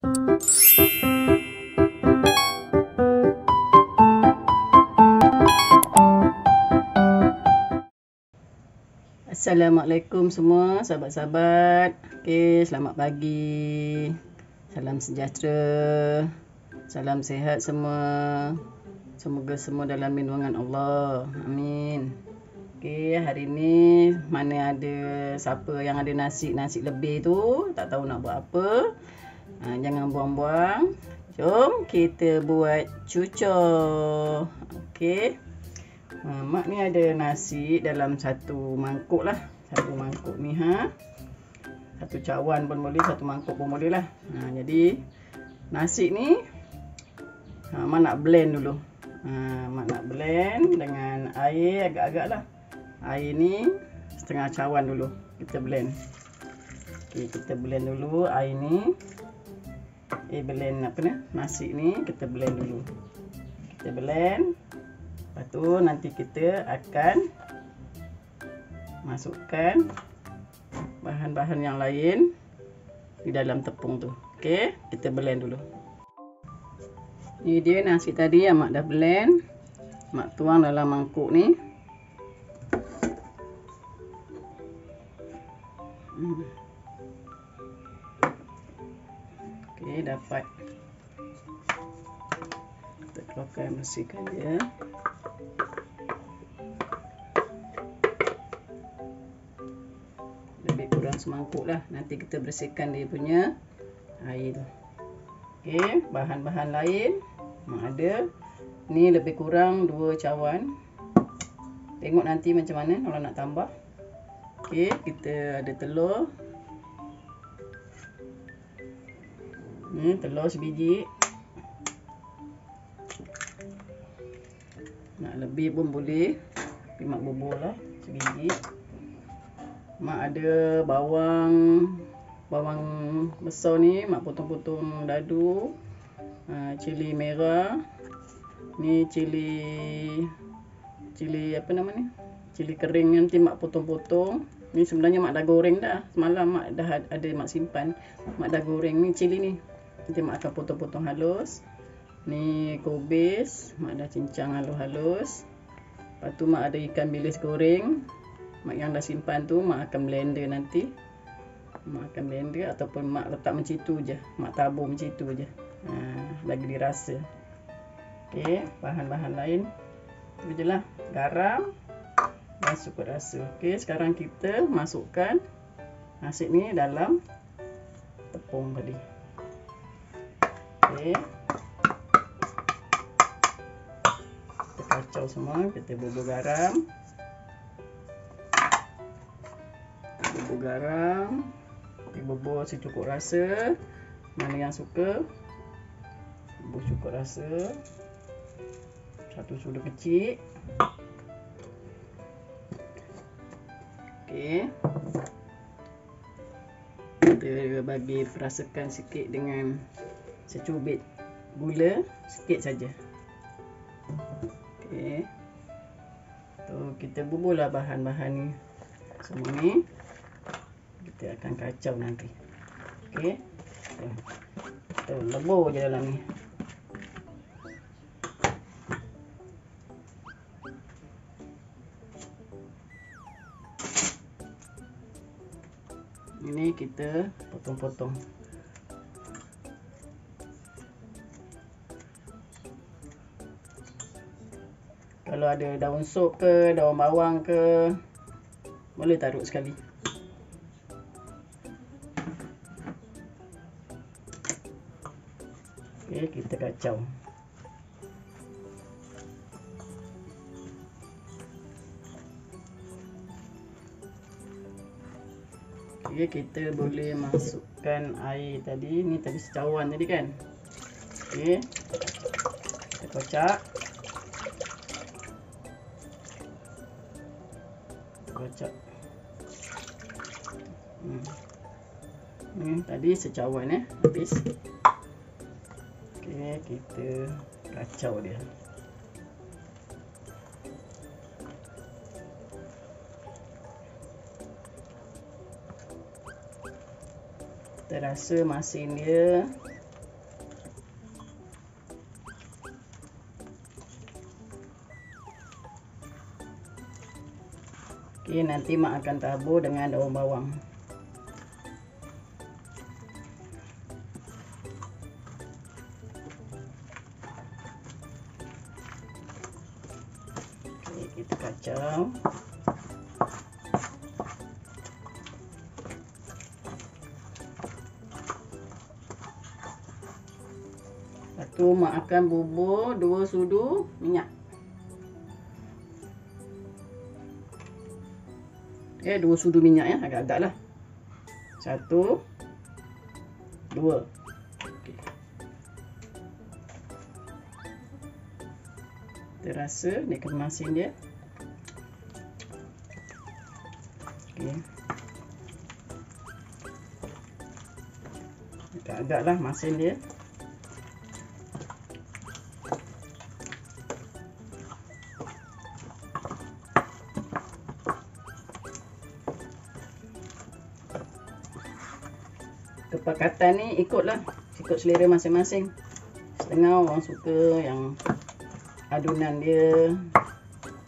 Assalamualaikum semua sahabat-sahabat. Okey, selamat pagi. Salam sejahtera. Salam sehat semua. Semoga semua dalam lindungan Allah. Amin. Okey, hari ni mana ada siapa yang ada nasi-nasi lebih tu, tak tahu nak buat apa. Ha, jangan buang-buang. Jom kita buat cucur. Okey. Ha, mak ni ada nasi dalam satu mangkuk lah. Satu mangkuk ni ha. Satu cawan pun boleh, satu mangkuk pun boleh lah. Ha, jadi nasi ni ha, mak nak blend dulu. Ha, mak nak blend dengan air agak-agak lah. Air ni setengah cawan dulu. Kita blend. Okay, kita blend dulu air ni. Eh blend apa ni? Nasi ni kita blend dulu. Kita blend. Lepas tu nanti kita akan masukkan bahan-bahan yang lain di dalam tepung tu. Okey, kita blend dulu. Ini dia nasi tadi yang mak dah blend. Mak tuang dalam mangkuk ni. Keluarkan bersihkan dia. semangkuk lah. Nanti kita bersihkan dia punya air. Okey, bahan-bahan lain ada. Ni lebih kurang 2 cawan. Tengok nanti macam mana kalau nak tambah. Okey, kita ada telur. Ni telur sebiji. Nak lebih pun boleh. Tapi mak bubur lah sebiji. Mak ada bawang bawang besar ni mak potong-potong dadu. Ha, cili merah. Ni cili cili apa nama ni? Cili kering nanti mak potong-potong. Ni sebenarnya mak dah goreng dah. Semalam mak dah ada mak simpan. Mak dah goreng ni cili ni. Nanti mak akan potong-potong halus. Ni kubis, mak dah cincang halus-halus. Lepas tu mak ada ikan bilis goreng. Mak yang dah simpan tu mak akan blender nanti. Mak akan blender ataupun mak letak macam itu je. Mak tabur macam itu je. Ha, lagi dirasa. Ok bahan-bahan lain. Tu je lah. Garam dan suku rasa. Ok sekarang kita masukkan nasi ni dalam tepung tadi. Ok kacau semua kita bubur garam. Bubur garam bubur secukup rasa. Mana yang suka? Bubur cukup rasa. Satu sudu kecil. Okey. Kita bagi perasakan sikit dengan secubit gula sikit saja kita buburlah bahan-bahan ni semua ni kita akan kacau nanti. Okey. Kita lebur je dalam ni. Ini kita potong-potong. Kalau ada daun sup ke, daun bawang ke, boleh taruh sekali. Okey, kita kacau. Okey, kita boleh masukkan air tadi. Ni tadi secawan tadi kan. Okey. Kita. Kocak. Hmm, tadi secawan eh habis? Okey kita kacau dia. Terasa masin dia. Okey nanti mak akan tabur dengan daun bawang. Kita kacau. Lepas tu mak akan bubur 2 sudu minyak. Okay, dua sudu minyak ya, agak-agak lah. Satu, dua. Okay. Kita rasa dia kemasin dia. Okay. Agak-agak lah masin dia. kepakatan ni ikutlah ikut selera masing-masing setengah orang suka yang adunan dia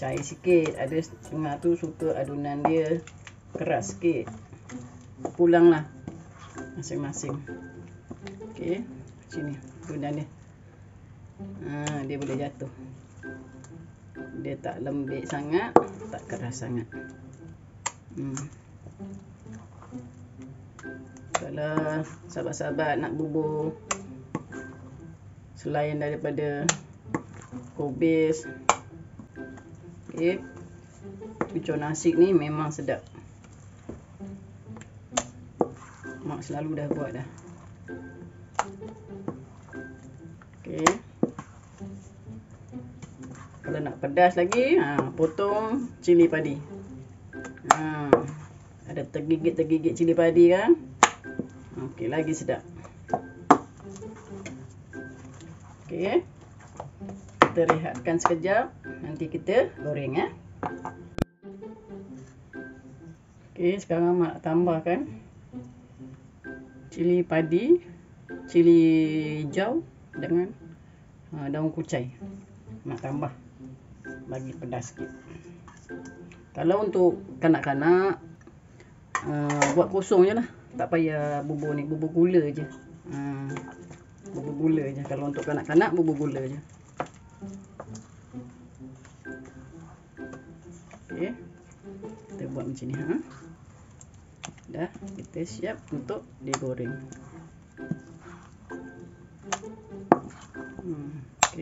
cair sikit ada setengah tu suka adunan dia keras sikit. Pulang lah masing-masing. Ok sini adunan dia. Ha, dia boleh jatuh. Dia tak lembik sangat tak keras sangat. Hmm. Kalau sahabat-sahabat nak bubur selain daripada kubis okay. pucuk nasi ni memang sedap mak selalu dah buat dah okay. kalau nak pedas lagi ha, potong cili padi ha, ada tergigit-tergigit cili padi kan Okey, lagi sedap. Okey. Kita rehatkan sekejap. Nanti kita goreng ya. Okey, sekarang mak tambahkan cili padi, cili hijau dengan uh, daun kucai. Mak tambah bagi pedas sikit. Kalau untuk kanak-kanak uh, buat kosong je lah. Tak payah bubur ni bubur gula je. Ha, bubur gula je. Kalau untuk kanak-kanak bubur gula je. Ok kita buat macam ni ha dah kita siap untuk digoreng hmm, ok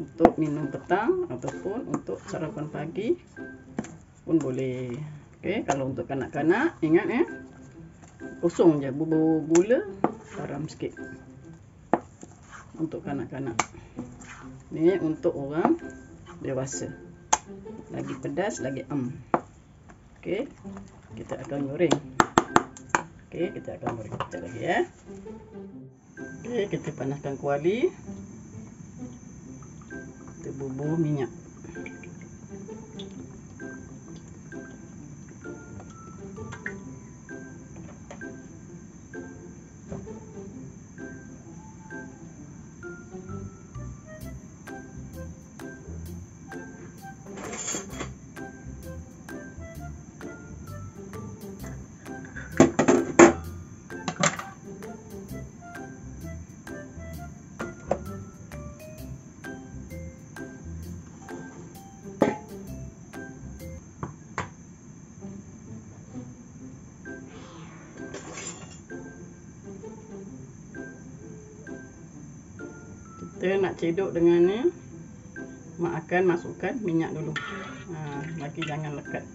untuk minum petang ataupun untuk sarapan pagi pun boleh Okey, kalau untuk kanak-kanak, ingat ya. Kosong je bubur gula, garam sikit. Untuk kanak-kanak. Ni untuk orang dewasa. Lagi pedas, lagi am. Okey. Kita akan goreng. Okey, kita akan goreng kita lagi ya. Okey, kita panaskan kuali. Kita bubur minyak. Kita nak cedok dengan ni mak akan masukkan minyak dulu. Ha, lagi jangan lekat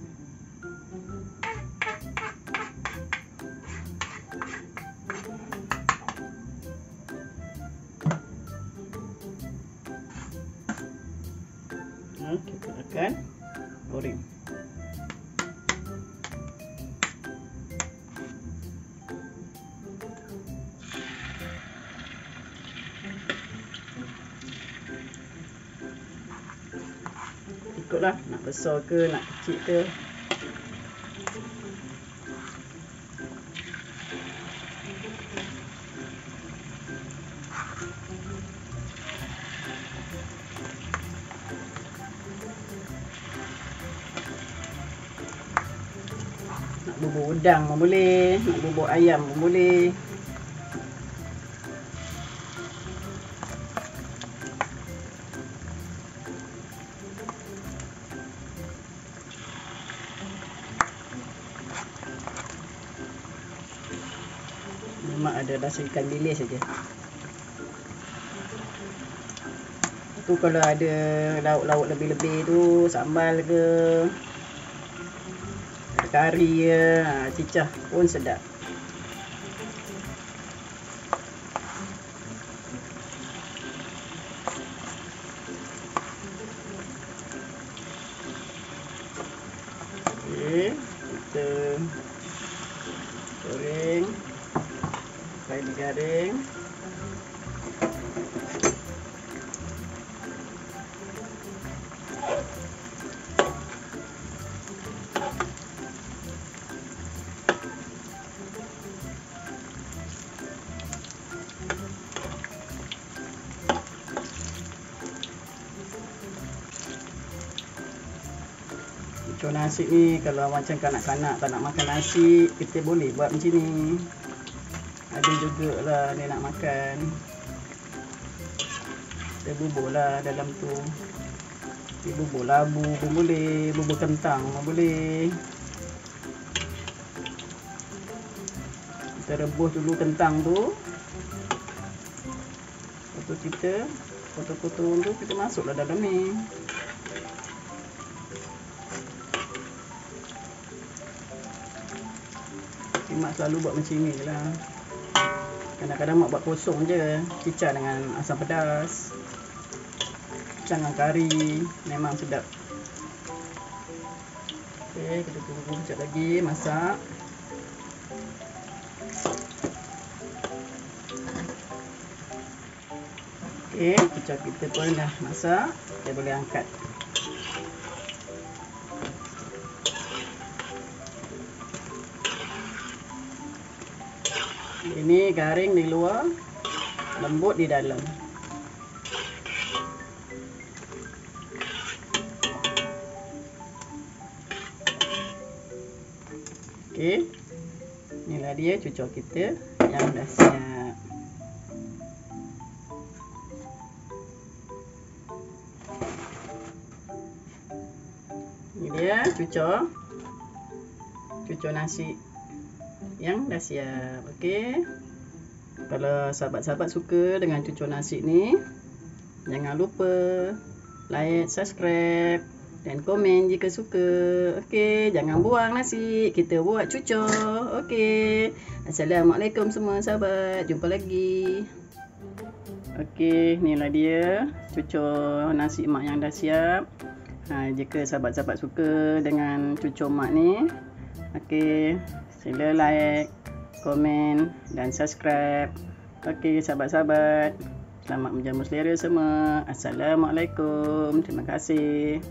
ikutlah nak besar ke nak kecil ke. Nak bubur udang pun boleh nak bubur ayam pun boleh. Ada rasa ikan bilis saja. Tu kalau ada lauk-lauk lebih-lebih tu, sambal ke, kari ha, cicah pun sedap. Contoh nasi ni kalau macam kanak-kanak tak nak makan nasi, kita boleh buat macam ni. Ada jugalah dia nak makan. Kita bubur lah dalam tu. Kita bubur labu pun boleh, bubur kentang pun boleh. Kita rebus dulu kentang tu. Lepas tu kita potong-potong tu kita masuklah dalam ni. Mak selalu buat macam ni lah kadang-kadang mak buat kosong je cicah dengan asam pedas cicah dengan kari memang sedap. Ok kita tunggu sekejap lagi masak. Ok cicah kita pun dah masak. Kita boleh angkat Ini garing di luar, lembut di dalam. Okey. Inilah dia cucuk kita yang dah siap. Ini dia cucuk. Cucuk nasi yang dah siap. Okey. Kalau sahabat-sahabat suka dengan cucur nasi ni, jangan lupa like, subscribe dan komen jika suka. Okey, jangan buang nasi. Kita buat cucur. Okey. Assalamualaikum semua sahabat. Jumpa lagi. Okey, inilah dia cucur nasi mak yang dah siap. Ha, jika sahabat-sahabat suka dengan cucur mak ni, okey, Sila like, komen dan subscribe. Okey, sahabat-sahabat. Selamat menjamu selera semua. Assalamualaikum. Terima kasih.